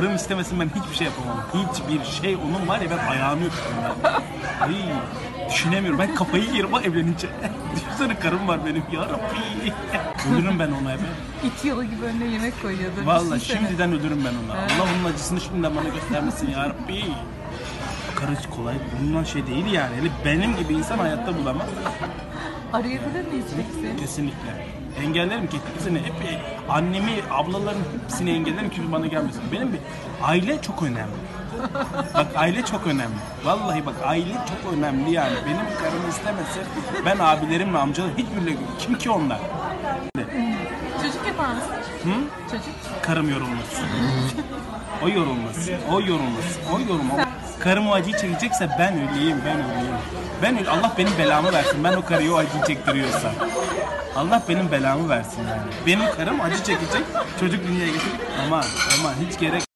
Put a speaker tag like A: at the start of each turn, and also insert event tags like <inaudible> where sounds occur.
A: karım istemesin ben hiçbir şey yapamam. Hiçbir şey onun var ya ben ayağını öpüyorum ben. Ay düşünemiyorum. Ben kafayı yerim ha evlenince. <laughs> Düşünsene karım var benim ya Rabbi. Ölürüm ben ona be.
B: İt yılı gibi önüne yemek koyuyordu.
A: Vallahi
B: Düşünsene.
A: şimdiden ölürüm ben ona. Allah bunun acısını şimdiden bana göstermesin ya Rabbi. Karı kolay bulunan şey değil yani. Hele benim gibi insan hayatta bulamaz.
B: Arayabilir miyiz peki?
A: Kesinlikle. Engellerim ki hepsini. Hep annemi, ablaların hepsini engellerim ki bana gelmesin. Benim bir aile çok önemli. Bak aile çok önemli. Vallahi bak aile çok önemli yani. Benim karım istemese ben abilerim ve amcalarım hiçbiriyle kim ki onlar?
B: Çocuk yapar mısın?
A: Hı?
B: Çocuk.
A: Karım yorulmasın. O yorulmasın. O yorulmasın. O yorulmasın. Karım o acıyı çekecekse ben öleyim, ben öleyim. Ben öl Allah benim belamı versin. Ben o karıya o acıyı çektiriyorsam. Allah benim belamı versin yani. Benim karım acı çekecek, çocuk dünyaya getirecek. Aman, aman hiç gerek